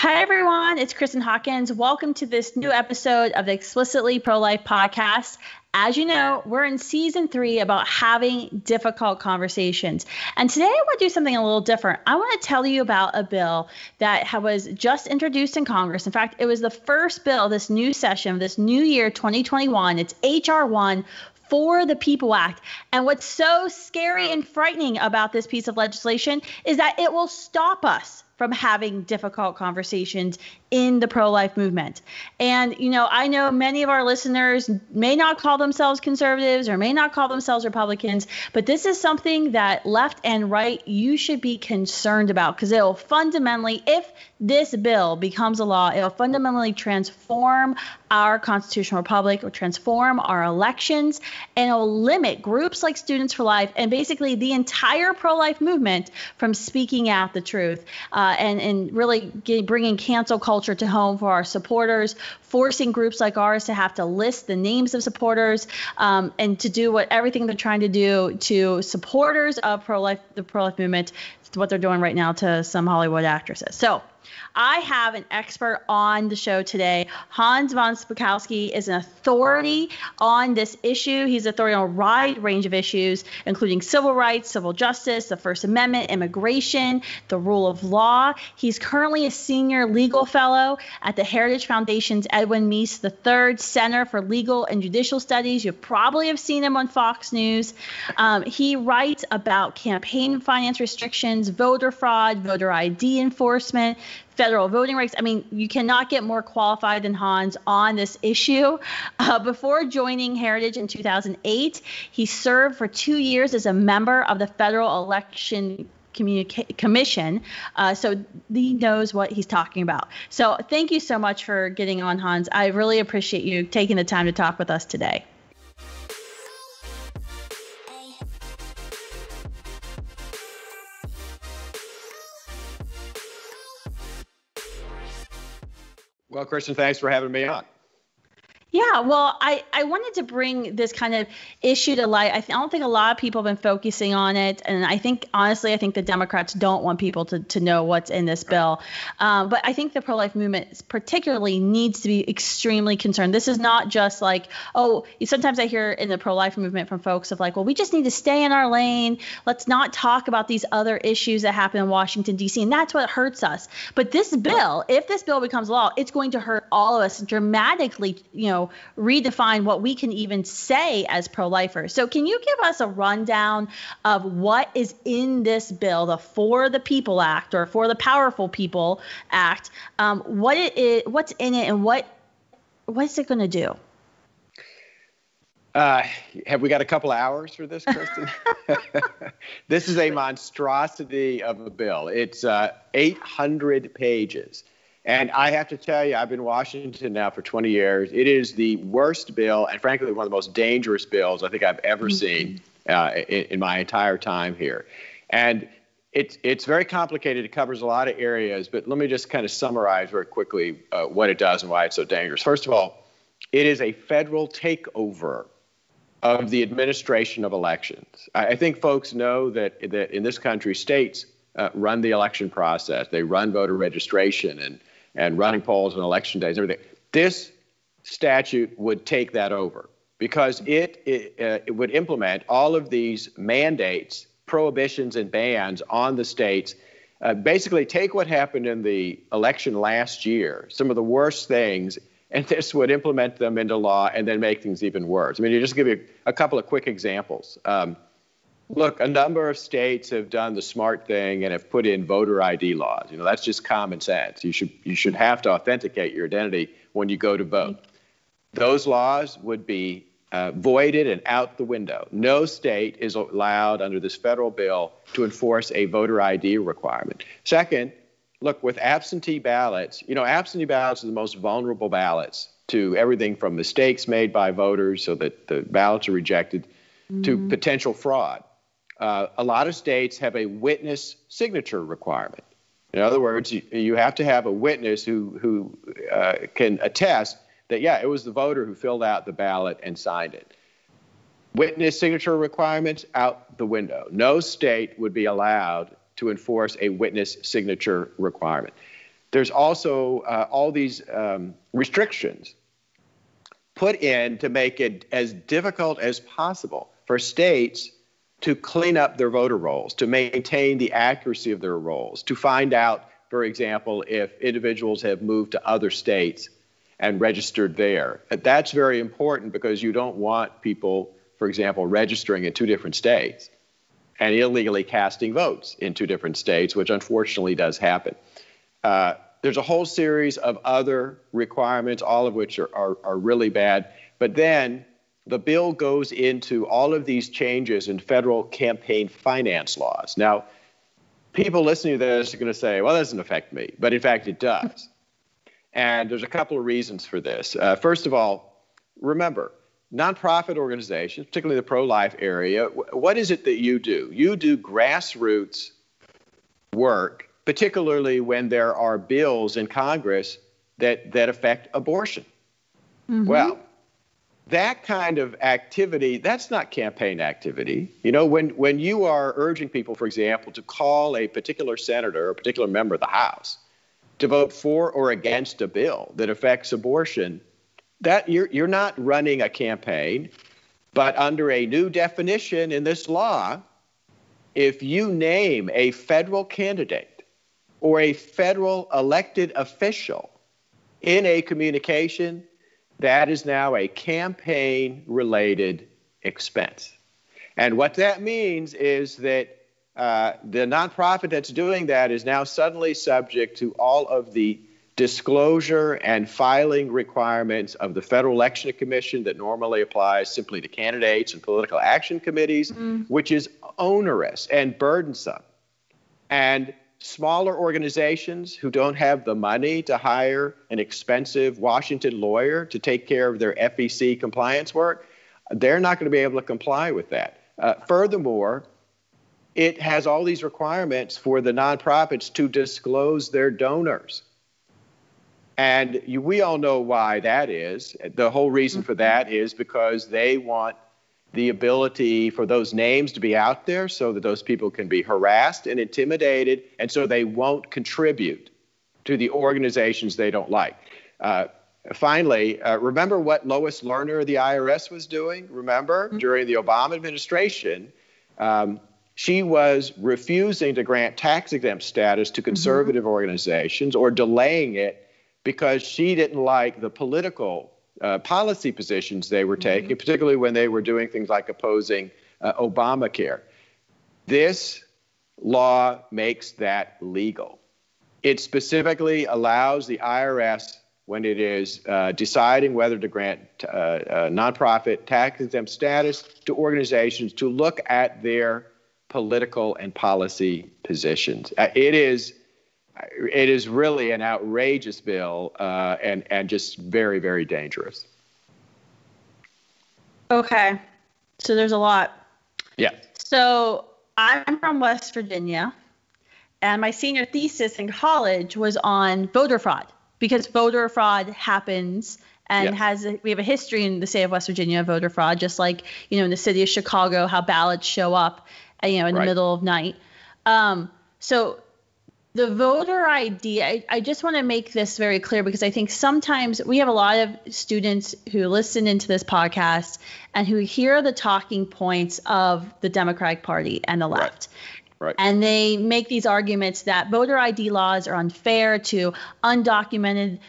Hi, everyone. It's Kristan Hawkins. Welcome to this new episode of the Explicitly Pro Life podcast. As you know, we're in season three about having difficult conversations. And today I want to do something a little different. I want to tell you about a bill that was just introduced in Congress. In fact, it was the first bill this new session, of this new year 2021. It's H.R. 1 for the People Act. And what's so scary and frightening about this piece of legislation is that it will stop us from having difficult conversations in the pro life movement. And, you know, I know many of our listeners may not call themselves conservatives or may not call themselves Republicans, but this is something that left and right you should be concerned about because it will fundamentally, if this bill becomes a law, it will fundamentally transform our constitutional republic, or transform our elections, and it will limit groups like Students for Life and basically the entire pro life movement from speaking out the truth uh, and, and really get, bringing cancel culture culture to home for our supporters, forcing groups like ours to have to list the names of supporters um, and to do what everything they're trying to do to supporters of pro-life, the pro-life movement, what they're doing right now to some Hollywood actresses. So I have an expert on the show today. Hans von Spakovsky is an authority on this issue. He's an authority on a wide range of issues, including civil rights, civil justice, the First Amendment, immigration, the rule of law. He's currently a senior legal fellow at the Heritage Foundation's Edwin Meese III Center for Legal and Judicial Studies. You probably have seen him on Fox News. Um, he writes about campaign finance restrictions, voter fraud, voter ID enforcement, federal voting rights. I mean, you cannot get more qualified than Hans on this issue. Uh, before joining Heritage in 2008, he served for two years as a member of the Federal Election Communica- Commission. Uh, so he knows what he's talking about. So thank you so much for getting on, Hans. I really appreciate you taking the time to talk with us today. Well, Kristan, thanks for having me on. Yeah, well, I, I wanted to bring this kind of issue to light. I, th- I don't think a lot of people have been focusing on it. And I think, honestly, I think the Democrats don't want people to, to know what's in this bill. Um, but I think the pro life movement particularly needs to be extremely concerned. This is not just like, oh, sometimes I hear in the pro life movement from folks of like, well, we just need to stay in our lane. Let's not talk about these other issues that happen in Washington, D.C. And that's what hurts us. But this bill, if this bill becomes law, it's going to hurt all of us dramatically, you know know, redefine what we can even say as pro lifers. So, can you give us a rundown of what is in this bill, the For the People Act or For the Powerful People Act? Um, what it is, what's in it, and what what is it going to do? Uh, have we got a couple of hours for this, Kristan? this is a monstrosity of a bill. It's uh, 800 pages. And I have to tell you, I've been in Washington now for 20 years. It is the worst bill, and frankly, one of the most dangerous bills I think I've ever mm-hmm. seen uh, in, in, my entire time here. And it's it's very complicated. It covers a lot of areas, but let me just kind of summarize very quickly uh, what it does and why it's so dangerous. First of all, it is a federal takeover of the administration of elections. I, I think folks know that that in this country, states uh, run the election process. They run voter registration and and running polls and election days and everything. This statute would take that over because it, it, uh, it would implement all of these mandates, prohibitions, and bans on the states. Uh, basically, take what happened in the election last year, some of the worst things, and this would implement them into law and then make things even worse. I mean, you just give you a couple of quick examples. Um, Look, a number of states have done the smart thing and have put in voter ID laws. You know, that's just common sense. You should you should have to authenticate your identity when you go to vote. Those laws would be uh, voided and out the window. No state is allowed under this federal bill to enforce a voter ID requirement. Second, look, with absentee ballots, you know, absentee ballots are the most vulnerable ballots to everything from mistakes made by voters so that the ballots are rejected mm-hmm. to potential fraud uh, a lot of states have a witness signature requirement. In other words, you, you have to have a witness who, who uh, can attest that, yeah, it was the voter who filled out the ballot and signed it. Witness signature requirements out the window. No state would be allowed to enforce a witness signature requirement. there's also uh, all these um, restrictions put in to make it as difficult as possible for states to clean up their voter rolls, to maintain the accuracy of their rolls, to find out, for example, if individuals have moved to other states and registered there. That's very important because you don't want people, for example, registering in two different states and illegally casting votes in two different states, which unfortunately does happen. Uh, there's a whole series of other requirements, all of which are, are, are really bad. But then the bill goes into all of these changes in federal campaign finance laws. Now, people listening to this are going to say, well, that doesn't affect me. But in fact, it does. and there's a couple of reasons for this. Uh, first of all, remember, nonprofit organizations, particularly the pro life area, what is it that you do? You do grassroots work particularly when there are bills in Congress that, that affect abortion. Mm-hmm. Well, that kind of activity, that's not campaign activity. You know, when, when you are urging people, for example, to call a particular senator or a particular member of the House to vote for or against a bill that affects abortion, that you're, you're not running a campaign. But under a new definition in this law, if you name a federal candidate or a federal elected official in a communication, that is now a campaign related expense. And what that means is that uh, the nonprofit that's doing that is now suddenly subject to all of the disclosure and filing requirements of the Federal Election Commission that normally applies simply to candidates and political action committees, mm. which is onerous and burdensome. And smaller organizations who don't have the money to hire an expensive Washington lawyer to take care of their FEC compliance work, they're not going to be able to comply with that. Uh, furthermore, it has all these requirements for the nonprofits to disclose their donors. And you, we all know why that is. The whole reason for that is because they want the ability for those names to be out there so that those people can be harassed and intimidated, and so they won't contribute to the organizations they don't like. Uh, finally, uh, remember what Lois Lerner of the IRS was doing? Remember, mm-hmm. during the Obama administration, um, she was refusing to grant tax exempt status to mm-hmm. conservative mm-hmm. organizations or delaying it because she didn't like the political uh, policy positions they were taking, mm-hmm. particularly when they were doing things like opposing uh, Obamacare. This law makes that legal. It specifically allows the IRS, when it is uh, deciding whether to grant uh, uh, nonprofit tax exempt status to organizations, to look at their political and policy positions. It is it is really an outrageous bill uh, and and just very very dangerous. Okay, so there's a lot. Yeah. So I'm from West Virginia, and my senior thesis in college was on voter fraud because voter fraud happens and yeah. has a, we have a history in the state of West Virginia of voter fraud, just like you know in the city of Chicago how ballots show up, you know in right. the middle of night. Um, so the voter ID, I, I just want to make this very clear because I think sometimes we have a lot of students who listen into this podcast and who hear the talking points of the Democratic Party and the left. Right. Right. And they make these arguments that voter ID laws are unfair to undocumented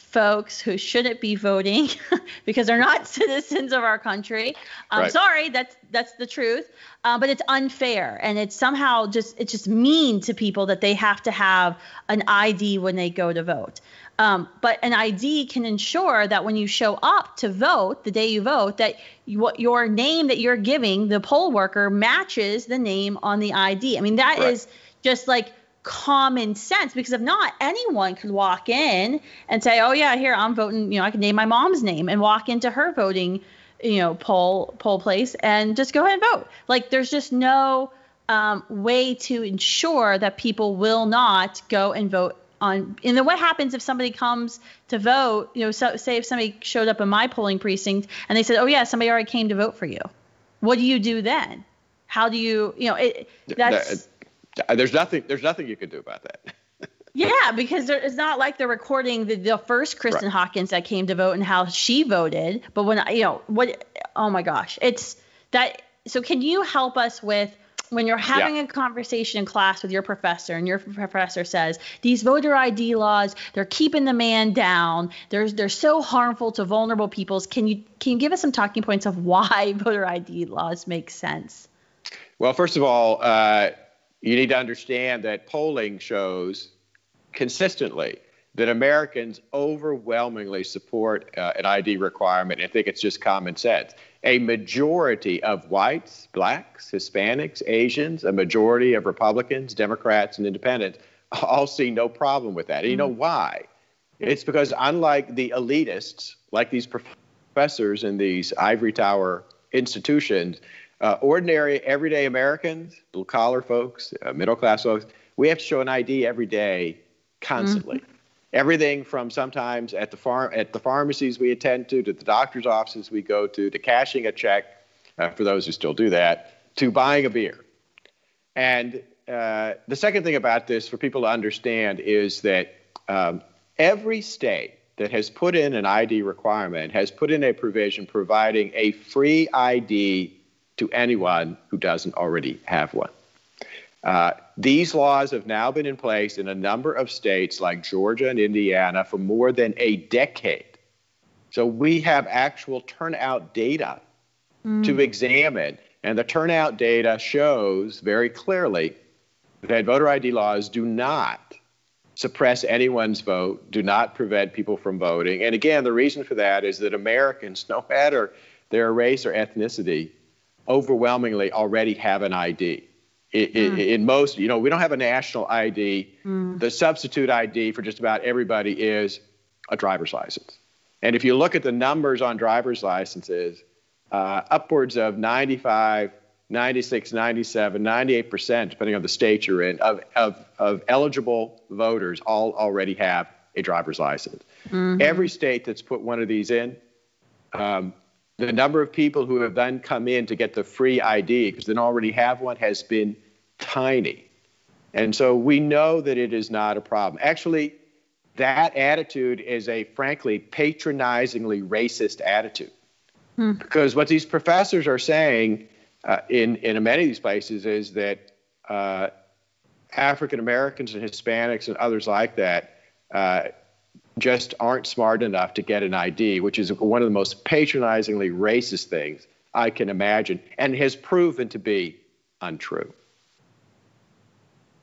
folks who shouldn't be voting because they're not citizens of our country. I'm right. sorry, that's that's the truth. Uh, but it's unfair, and it's somehow just it's just mean to people that they have to have an ID when they go to vote. Um, but an ID can ensure that when you show up to vote, the day you vote, that you, what your name that you're giving the poll worker matches the name on the ID. I mean, that right. is just like common sense because if not anyone could walk in and say oh yeah here i'm voting you know i can name my mom's name and walk into her voting you know poll poll place and just go ahead and vote. Like there's just no um, way to ensure that people will not go and vote on and then what happens if somebody comes to vote you know so, say if somebody showed up in my polling precinct and they said oh yeah somebody already came to vote for you. What do you do then? How do you you know it that's there's nothing. There's nothing you can do about that. Yeah, because there, it's not like they're recording the, the first Kristan right. Hawkins that came to vote and how she voted. But when you know what, oh my gosh, it's that. So can you help us with when you're having yeah. a conversation in class with your professor and your professor says these voter ID laws they're keeping the man down they're they're so harmful to vulnerable peoples can you can you give us some talking points of why voter ID laws make sense well first of all uh, you need to understand that polling shows consistently that Americans overwhelmingly support uh, an ID requirement and think it's just common sense a majority of whites, blacks, Hispanics, Asians, a majority of Republicans, Democrats, and independents all see no problem with that. And you know mm-hmm. why? It's because unlike the elitists, like these professors in these ivory tower institutions, uh, ordinary, everyday Americans, blue collar folks, uh, middle class folks, we have to show an ID every day, constantly. Mm-hmm everything from sometimes at the farm at the pharmacies we attend to to the doctor's offices we go to to cashing a check uh, for those who still do that to buying a beer and uh, the second thing about this for people to understand is that um, every state that has put in an id requirement has put in a provision providing a free id to anyone who doesn't already have one uh, these laws have now been in place in a number of states like Georgia and Indiana for more than a decade. So we have actual turnout data mm. to examine. And the turnout data shows very clearly that voter ID laws do not suppress anyone's vote, do not prevent people from voting. And again, the reason for that is that Americans, no matter their race or ethnicity, overwhelmingly already have an ID. It, mm. in most, you know, we don't have a national ID. Mm. The substitute ID for just about everybody is a driver's license. And if you look at the numbers on driver's licenses, uh, upwards of 95, 96, 97, 98%, depending on the state you're in, of, of, of eligible voters all already have a driver's license. Mm-hmm. Every state that's put one of these in, um, the number of people who have then come in to get the free ID because they already have one has been tiny. And so we know that it is not a problem. Actually, that attitude is a frankly patronizingly racist attitude. Hmm. Because what these professors are saying uh, in, in many of these places is that uh, African Americans and Hispanics and others like that uh, just aren't smart enough to get an ID, which is one of the most patronizingly racist things I can imagine, and has proven to be untrue.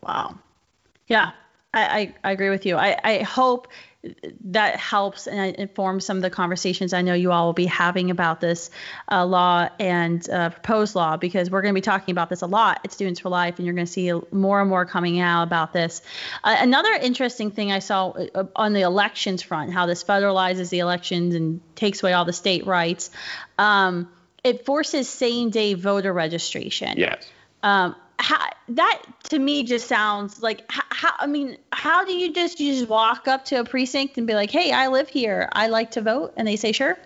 Wow. Yeah, I, I, I agree with you. I, I hope that helps and informs some of the conversations I know you all will be having about this uh, law and uh, proposed law because we're going to be talking about this a lot at Students for Life, and you're going to see more and more coming out about this. Uh, another interesting thing I saw uh, on the elections front, how this federalizes the elections and takes away all the state rights. Um, it forces same day voter registration. Yes. Um, how, that to me just sounds like how I mean, how do you just you just walk up to a precinct and be like, "Hey, I live here. I like to vote," and they say, "Sure,"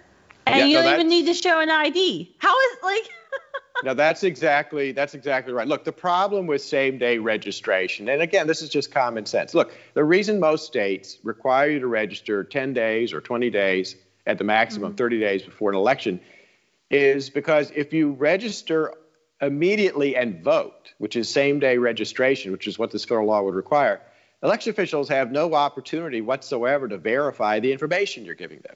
and yeah, you don't even need to show an ID. How is like? no, that's exactly that's exactly right. Look, the problem with same day registration, and again, this is just common sense. Look, the reason most states require you to register 10 days or 20 days at the maximum, mm-hmm. 30 days before an election, is because if you register immediately and vote, which is same day registration, which is what this federal law would require, election officials have no opportunity whatsoever to verify the information you're giving them.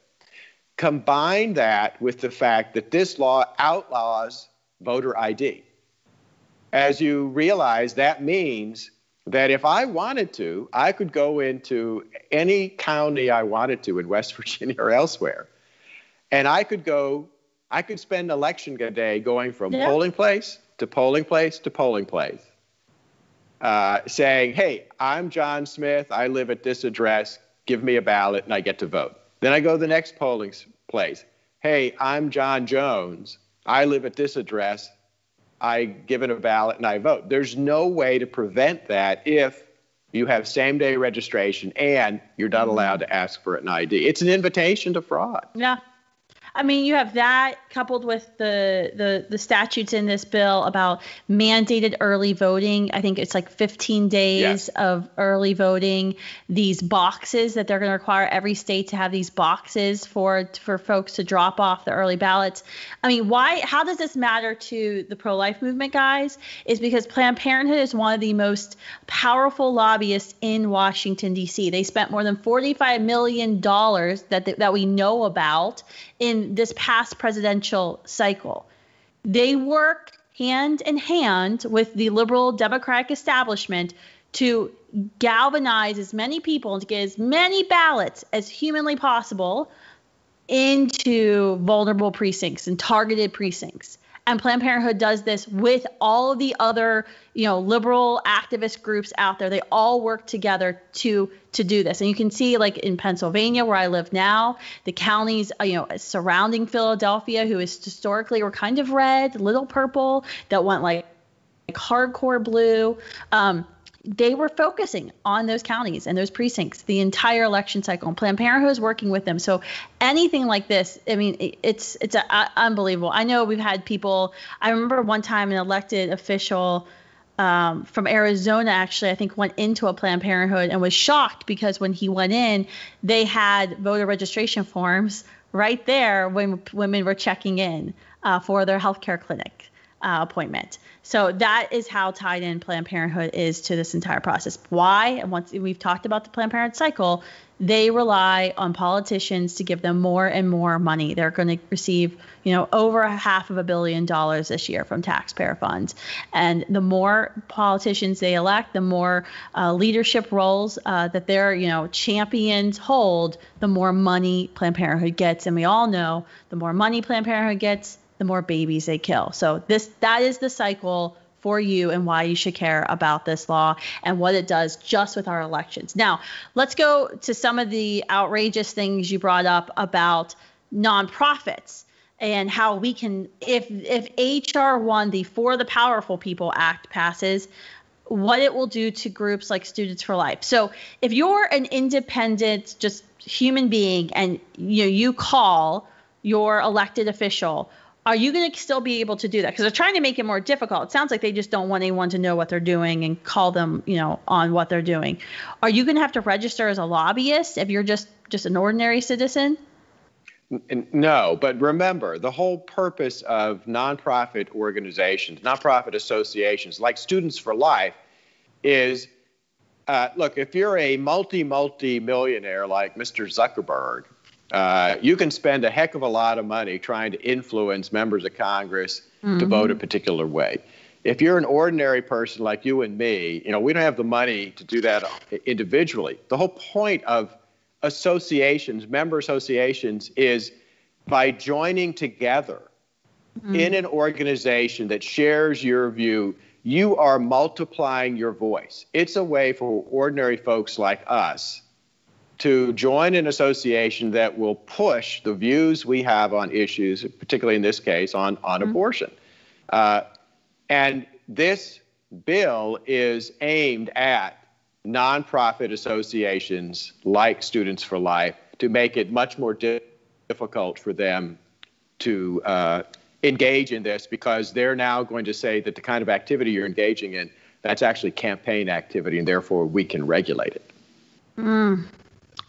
Combine that with the fact that this law outlaws voter ID. As you realize, that means that if I wanted to, I could go into any county I wanted to in West Virginia or elsewhere, and I could go I could spend election day going from yeah. polling place to polling place to polling place, uh, saying, "Hey, I'm John Smith. I live at this address. Give me a ballot, and I get to vote." Then I go to the next polling place. Hey, I'm John Jones. I live at this address. I give it a ballot and I vote. There's no way to prevent that if you have same day registration and you're not allowed to ask for an ID. It's an invitation to fraud. Yeah, I mean, you have that coupled with the, the the statutes in this bill about mandated early voting. I think it's like 15 days yes. of early voting. These boxes that they're going to require every state to have these boxes for for folks to drop off the early ballots. I mean, why? How does this matter to the pro-life movement, guys? Is because Planned Parenthood is one of the most powerful lobbyists in Washington D.C. They spent more than 45 million dollars that that we know about in this past presidential cycle. They work hand in hand with the liberal democratic establishment to galvanize as many people and to get as many ballots as humanly possible into vulnerable precincts and targeted precincts and Planned Parenthood does this with all the other, you know, liberal activist groups out there. They all work together to to do this. And you can see, like in Pennsylvania, where I live now, the counties, uh, you know, surrounding Philadelphia, who is historically were kind of red, little purple, that went like, like hardcore blue. Um, they were focusing on those counties and those precincts the entire election cycle and planned parenthood is working with them. So anything like this i mean it's it's a, a, unbelievable. I know we've had people i remember one time an elected official um, from Arizona actually, I think went into a Planned Parenthood and was shocked because when he went in, they had voter registration forms right there when women were checking in uh, for their healthcare clinic uh, appointment. So that is how tied in Planned Parenthood is to this entire process. Why? And once we've talked about the Planned Parenthood cycle, they rely on politicians to give them more and more money. They're going to receive, you know, over a half of a billion dollars this year from taxpayer funds. And the more politicians they elect, the more uh, leadership roles uh, that their, you know, champions hold, the more money Planned Parenthood gets. And we all know the more money Planned Parenthood gets, the more babies they kill. So this that is the cycle for you and why you should care about this law and what it does just with our elections. Now, let's go to some of the outrageous things you brought up about nonprofits and how we can if if HR 1 the For the Powerful People Act passes what it will do to groups like Students for Life. So, if you're an independent just human being and you know you call your elected official are you going to still be able to do that? Because they're trying to make it more difficult. It sounds like they just don't want anyone to know what they're doing and call them, you know, on what they're doing. Are you going to have to register as a lobbyist if you're just just an ordinary citizen? No, but remember the whole purpose of nonprofit organizations, nonprofit associations like Students for Life, is uh, look if you're a multi multi millionaire like Mr. Zuckerberg uh, you can spend a heck of a lot of money trying to influence members of Congress mm-hmm. to vote a particular way. If you're an ordinary person like you and me, you know, we don't have the money to do that individually. The whole point of associations, member associations, is by joining together mm-hmm. in an organization that shares your view, you are multiplying your voice. It's a way for ordinary folks like us to join an association that will push the views we have on issues, particularly in this case on, on mm-hmm. abortion. Uh, and this bill is aimed at nonprofit associations like Students for Life to make it much more difficult for them to uh, engage in this because they're now going to say that the kind of activity you're engaging in that's actually campaign activity and therefore we can regulate it. Mm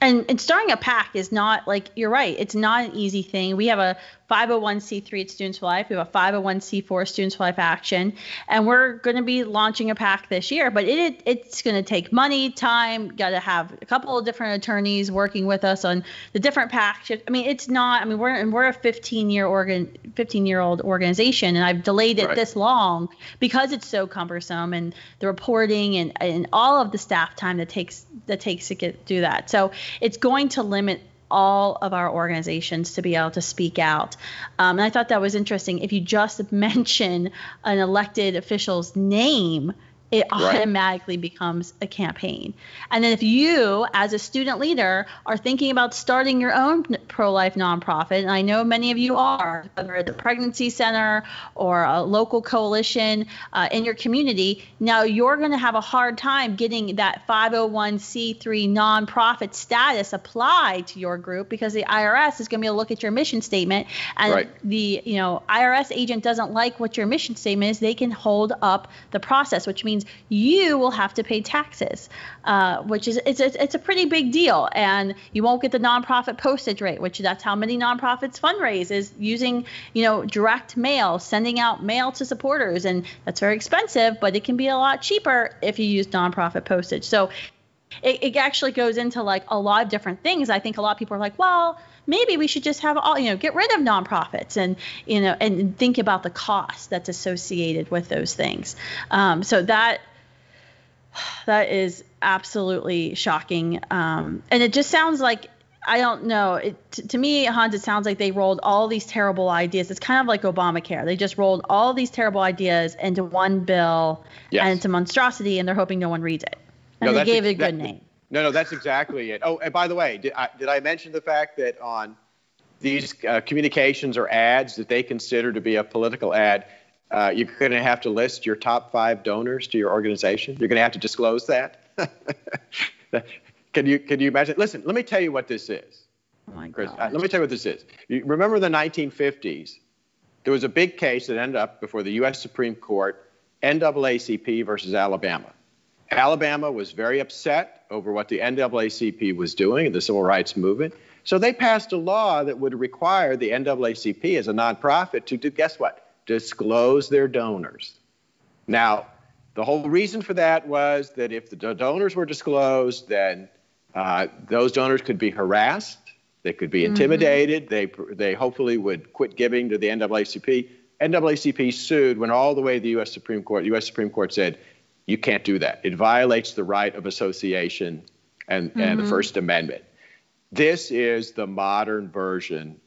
and, and starting a PAC is not like you're right. It's not an easy thing. We have a 501c3 at Students for Life. We have a 501c4 Students for Life Action, and we're going to be launching a PAC this year. But it it's going to take money, time. Got to have a couple of different attorneys working with us on the different PACs. I mean, it's not. I mean, we're and we're a 15 year organ 15 year old organization, and I've delayed it right. this long because it's so cumbersome and the reporting and and all of the staff time that takes that takes to get do that. So it's going to limit all of our organizations to be able to speak out. Um, and I thought that was interesting. If you just mention an elected official's name, it automatically right. becomes a campaign. And then if you, as a student leader, are thinking about starting your own pro life nonprofit, and I know many of you are, whether it's a pregnancy center or a local coalition uh, in your community, now you're going to have a hard time getting that 501c3 nonprofit status applied to your group because the IRS is going to be able to look at your mission statement and right. the you know IRS agent doesn't like what your mission statement is, they can hold up the process, which means you will have to pay taxes, uh, which is it's, it's, it's a pretty big deal, and you won't get the nonprofit postage rate, which that's how many nonprofits fundraise is using you know direct mail, sending out mail to supporters, and that's very expensive, but it can be a lot cheaper if you use nonprofit postage. So it, it actually goes into like a lot of different things. I think a lot of people are like, well, maybe we should just have all you know get rid of nonprofits and you know and think about the cost that's associated with those things um, so that that is absolutely shocking um, and it just sounds like I don't know. It, t- to me, Hans, it sounds like they rolled all these terrible ideas. It's kind of like Obamacare. They just rolled all these terrible ideas into one bill yes. and it's a monstrosity, and they're hoping no one reads it. And no, they gave it a good that, name. No, no, that's exactly it. Oh, and by the way, did I, did I mention the fact that on these uh, communications or ads that they consider to be a political ad, uh, you're going to have to list your top five donors to your organization. You're going to have to disclose that. can you can you imagine? Listen, let me tell you what this is. Oh my Chris, uh, let me tell you what this is. You remember the 1950s? There was a big case that ended up before the U.S. Supreme Court, NAACP versus Alabama. Alabama was very upset over what the NAACP was doing in the civil rights movement. So they passed a law that would require the NAACP as a nonprofit to, to guess what? Disclose their donors. Now, the whole reason for that was that if the donors were disclosed, then uh, those donors could be harassed, they could be mm-hmm. intimidated, mm-hmm. they, they hopefully would quit giving to the NAACP. NAACP sued, went all the way to the U.S. Supreme Court. The U.S. Supreme Court said, you can't do that. It violates the right of association and, mm-hmm. and the mm-hmm. First Amendment. This is the modern version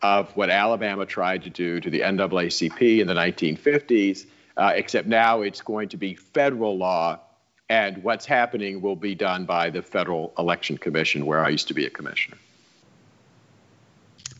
of what Alabama tried to do to the NAACP in the 1950s, uh, except now it's going to be federal law, and what's happening will be done by the Federal Election Commission, where I used to be a commissioner.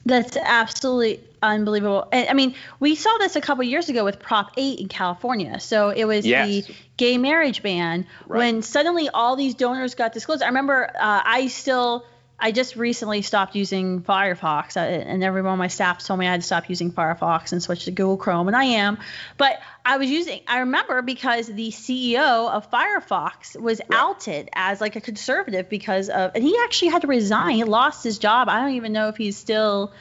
That's absolutely unbelievable. I mean, we saw this a couple years ago with Prop 8 in California. So it was yes. the gay marriage ban right. when suddenly all these donors got disclosed. I remember uh, I still I just recently stopped using Firefox, uh, and everyone on my staff told me I had to stop using Firefox and switch to Google Chrome, and I am. But I was using, I remember because the CEO of Firefox was right. outed as like a conservative because of, and he actually had to resign. He lost his job. I don't even know if he's still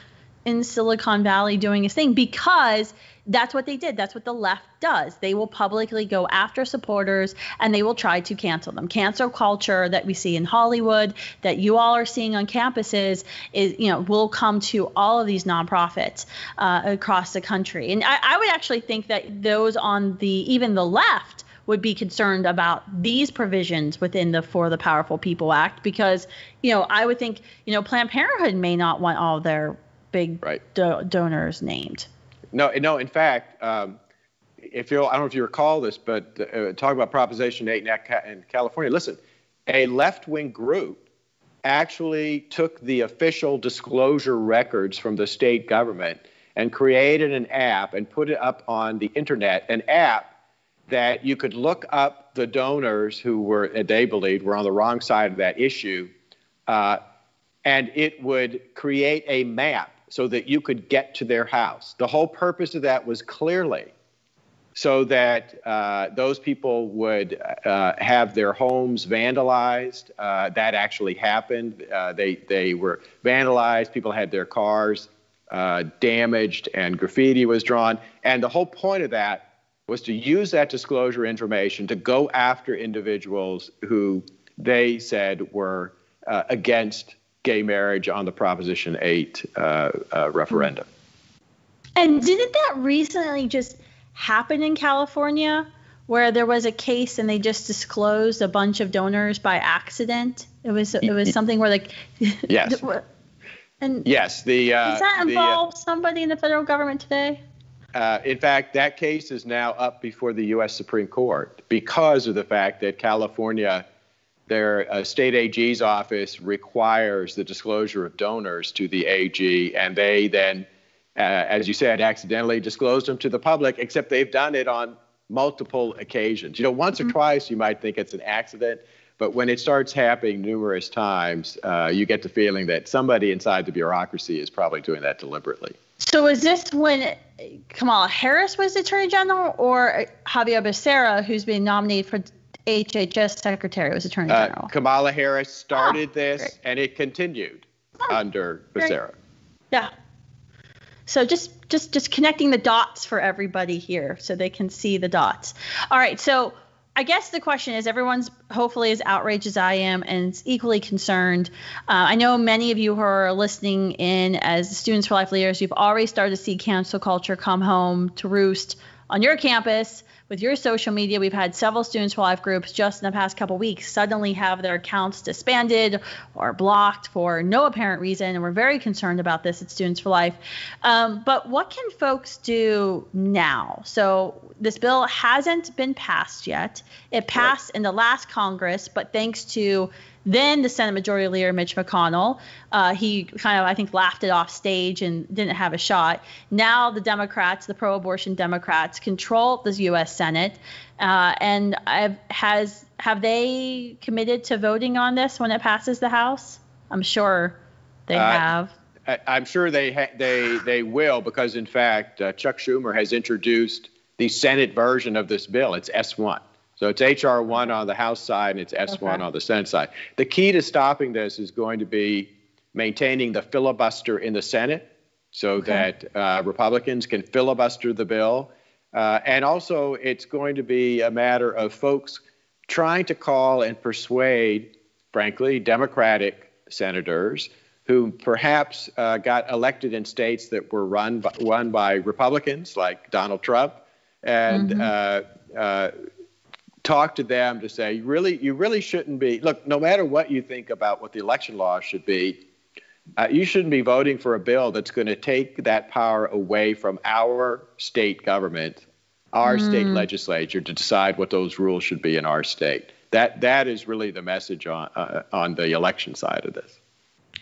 in Silicon Valley doing his thing because that's what they did. That's what the left does. They will publicly go after supporters and they will try to cancel them. Cancel culture that we see in Hollywood, that you all are seeing on campuses, is you know will come to all of these nonprofits uh, across the country. And I, I would actually think that those on the even the left would be concerned about these provisions within the For the Powerful People Act because, you know, I would think, you know, Planned Parenthood may not want all their big right. do- donors named. No, no. In fact, um, if you I don't know if you recall this, but uh, talk about Proposition 8 in California. Listen, a left-wing group actually took the official disclosure records from the state government and created an app and put it up on the internet. An app that you could look up the donors who were they believed were on the wrong side of that issue, uh, and it would create a map so that you could get to their house. The whole purpose of that was clearly so that uh, those people would uh, have their homes vandalized. Uh, that actually happened. Uh, they, they were vandalized, people had their cars uh, damaged, and graffiti was drawn. And the whole point of that was to use that disclosure information to go after individuals who they said were uh, against gay marriage on the Proposition 8 uh, uh, referendum. And didn't that recently just happen in California where there was a case and they just disclosed a bunch of donors by accident? It was it was something where like yes. and yes, the uh, does that uh, involve the, somebody in the federal government today? uh, in fact, that case is now up before the U.S. Supreme Court because of the fact that California, their uh, state AG's office requires the disclosure of donors to the AG, and they then, uh, as you said, accidentally disclosed them to the public, except they've done it on multiple occasions. You know, once or mm-hmm. twice you might think it's an accident, but when it starts happening numerous times, uh, you get the feeling that somebody inside the bureaucracy is probably doing that deliberately. So is this when Kamala Harris was Attorney General or Xavier Becerra, who's being nominated for HHS Secretary, was Attorney uh, General? Uh, Kamala Harris started oh, this, great. and it continued oh, under Becerra. Yeah. So just just just connecting the dots for everybody here, so they can see the dots. All right. So I guess the question is everyone's hopefully as outraged as I am and equally concerned. Uh, I know many of you who are listening in as Students for Life leaders, you've already started to see cancel culture come home to roost on your campus with your social media, we've had several Students for Life groups just in the past couple weeks suddenly have their accounts disbanded or blocked for no apparent reason. And we're very concerned about this at Students for Life. Um, but what can folks do now? So this bill hasn't been passed yet. It passed right. in the last Congress, but thanks to then the Senate Majority Leader Mitch McConnell, uh, he kind of I think laughed it off stage and didn't have a shot. Now the Democrats, the pro-abortion Democrats, control the U.S. Senate, uh, and I've, has have they committed to voting on this when it passes the House? I'm sure they uh, have. I, am sure they ha- they they will because in fact uh, Chuck Schumer has introduced the Senate version of this bill. It's S1. So it's HR one on the House side and it's S one okay. on the Senate side. The key to stopping this is going to be maintaining the filibuster in the Senate so okay. that uh, Republicans can filibuster the bill. Uh, and also, it's going to be a matter of folks trying to call and persuade, frankly, Democratic senators who perhaps uh, got elected in states that were run by, run by Republicans, like Donald Trump, and mm-hmm. Uh, uh, talk to them to say, really, you really shouldn't be. Look, no matter what you think about what the election law should be, uh, you shouldn't be voting for a bill that's going to take that power away from our state government, our mm. state legislature, to decide what those rules should be in our state. That that is really the message on uh, on the election side of this.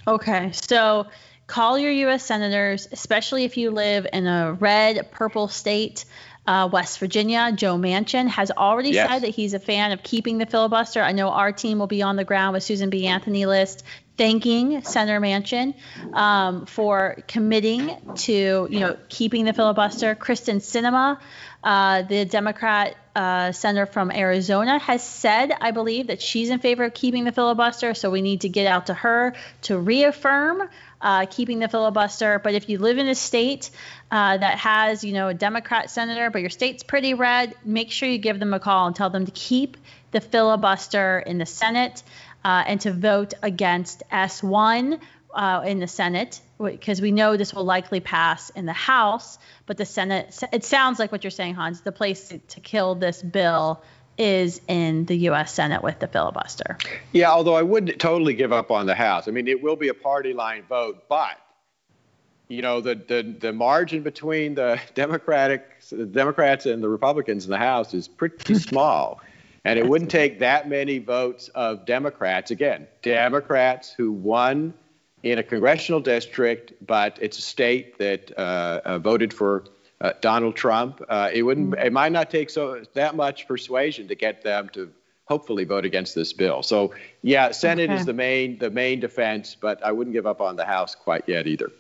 Okay, so call your U.S. senators, especially if you live in a red, purple state uh, West Virginia, Joe Manchin, has already yes. said that he's a fan of keeping the filibuster. I know our team will be on the ground with Susan B. Anthony list thanking Senator Manchin um, for committing to, you know, keeping the filibuster. Kyrsten Sinema, uh, the Democrat uh, senator from Arizona, has said, I believe, that she's in favor of keeping the filibuster. So we need to get out to her to reaffirm uh, keeping the filibuster. But if you live in a state uh, that has, you know, a Democrat senator, but your state's pretty red, make sure you give them a call and tell them to keep the filibuster in the Senate uh, and to vote against S1 uh, in the Senate because we know this will likely pass in the House, but the Senate, it sounds like what you're saying, Hans, the place to, to kill this bill is in the U.S. Senate with the filibuster. Yeah, although I wouldn't totally give up on the House. I mean, it will be a party line vote, but you know, the the, the margin between the Democratic the Democrats and the Republicans in the House is pretty small. And it wouldn't take that many votes of Democrats, again, Democrats who won in a congressional district, but it's a state that uh, uh, voted for uh, Donald Trump. Uh, it wouldn't. Mm-hmm. It might not take so that much persuasion to get them to hopefully vote against this bill. So yeah, Senate okay. is the main the main defense, but I wouldn't give up on the House quite yet either.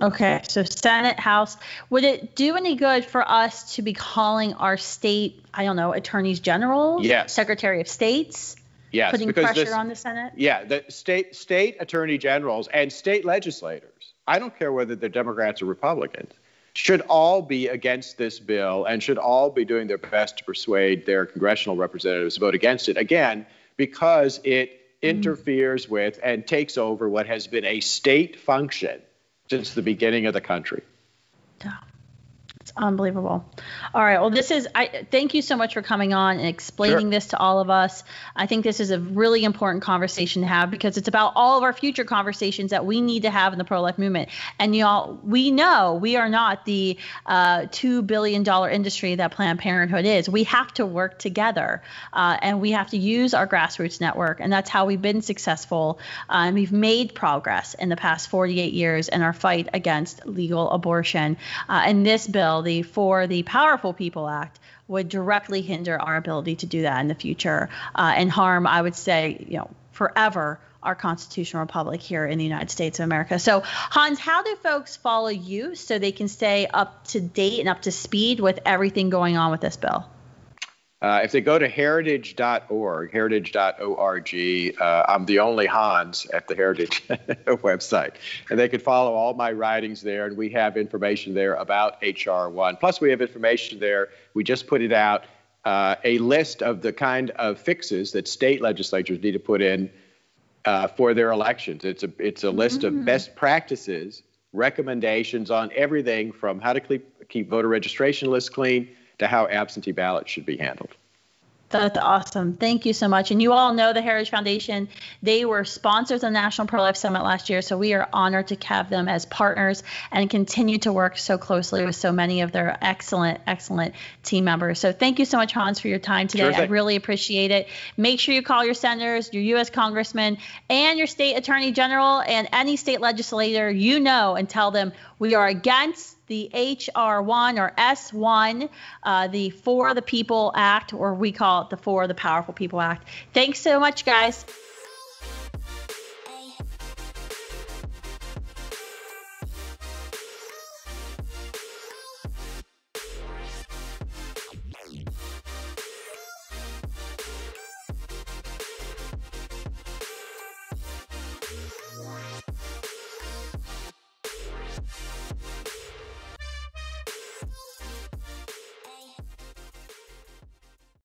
Okay, so Senate, House. Would it do any good for us to be calling our state, I don't know, attorneys general, yes. Secretary of States, yes, putting pressure this, on the Senate? Yeah, the state state attorney generals and state legislators. I don't care whether they're Democrats or Republicans should all be against this bill and should all be doing their best to persuade their congressional representatives to vote against it. Again, because it mm. interferes with and takes over what has been a state function since the beginning of the country. Yeah. Unbelievable. All right. Well, this is. I thank you so much for coming on and explaining sure. this to all of us. I think this is a really important conversation to have because it's about all of our future conversations that we need to have in the pro-life movement. And y'all, we know we are not the uh, two billion dollar industry that Planned Parenthood is. We have to work together, uh, and we have to use our grassroots network, and that's how we've been successful. Uh, and we've made progress in the past 48 years in our fight against legal abortion. Uh, and this bill For the Powerful People Act would directly hinder our ability to do that in the future uh, and harm, I would say, you know, forever our constitutional republic here in the United States of America. So, Hans, how do folks follow you so they can stay up to date and up to speed with everything going on with this bill? Uh, if they go to heritage.org, heritage.org, uh, I'm the only Hans at the Heritage website. And they can follow all my writings there, and we have information there about HR1. Plus, we have information there. We just put it out uh, a list of the kind of fixes that state legislatures need to put in uh, for their elections. It's a, it's a list mm-hmm. of best practices, recommendations on everything from how to keep, keep voter registration lists clean to how absentee ballots should be handled. That's awesome. Thank you so much. And you all know the Heritage Foundation. They were sponsors of the National Pro Life Summit last year. So we are honored to have them as partners and continue to work so closely with so many of their excellent, excellent team members. So thank you so much, Hans, for your time today. Sure I really appreciate it. Make sure you call your senators, your U.S. congressmen, and your state attorney general and any state legislator you know and tell them we are against the HR1 or S1, uh, the For the People Act, or we call it the For the Powerful People Act. Thanks so much, guys.